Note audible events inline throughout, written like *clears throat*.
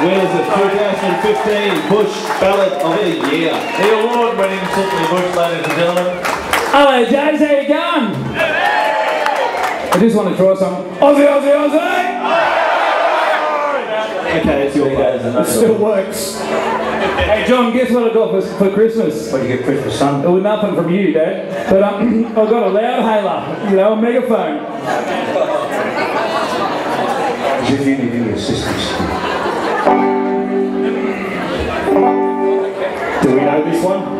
Winners of 2015 Bush Ballad of the Year. The award-winning Simply Bushed, ladies and gentlemen. Hello, James. How you going? I just want to try some Aussie, Aussie, Aussie. Okay, it's your It still works. Hey, John, guess what I got for, for Christmas? What do you get Christmas, son? It was nothing from you, Dad. But um, *clears throat* I got a loud hailer, you know, a megaphone. You need any assistance. This one?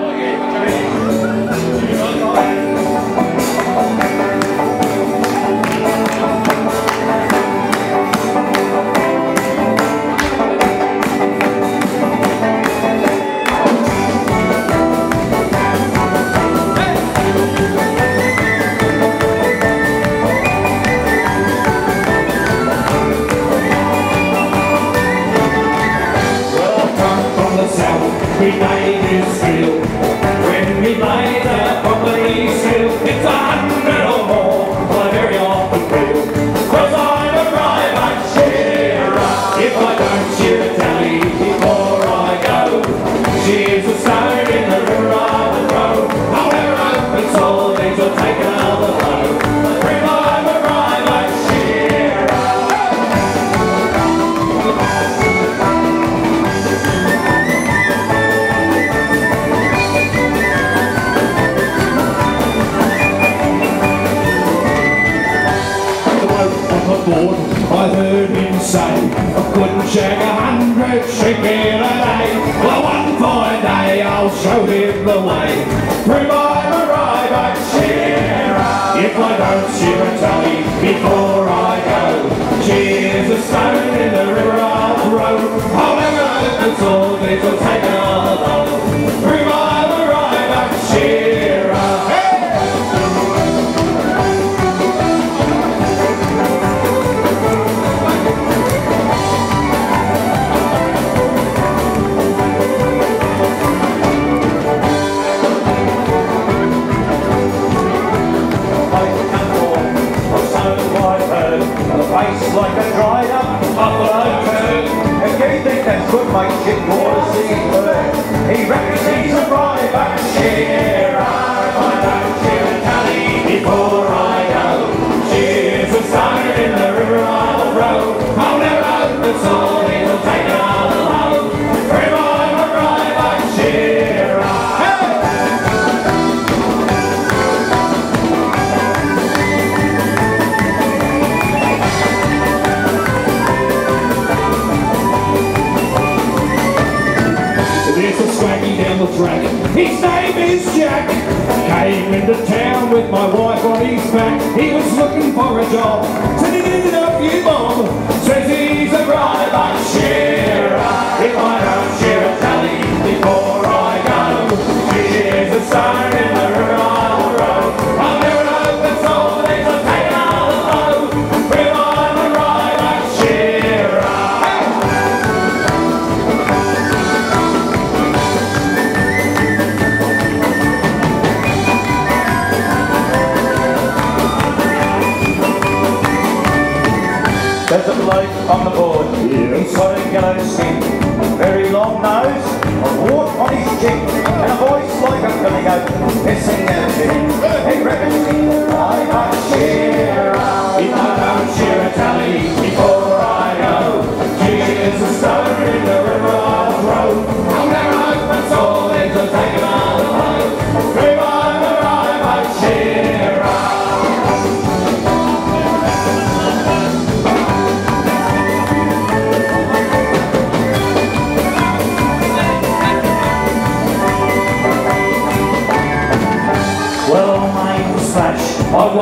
Bloke on the board, I heard him say, I couldn't shag a hundred in a day. Well, one fine day I'll show him the way. Prove I'm a right shearer. If I don't shear a tally before I go, she's a stone Face like a dried up buffalo turd. If you think that's good, mate, shit, you ought to see bird. He reckons he's a private shearer. Down the track. His name is Jack. Came into town with my wife on his back. He was looking for a job. A bloke on the board. He's got a yellow skin, very long nose, a wart on his cheek, and a voice like a. Hissing out to him. He reckons he's a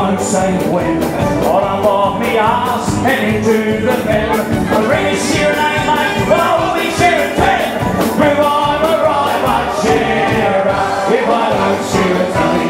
don't say when All I want me is heading into the bell I raise your name like Roby Sheraton Move on, arrive, I'd share. If I don't shoot, tell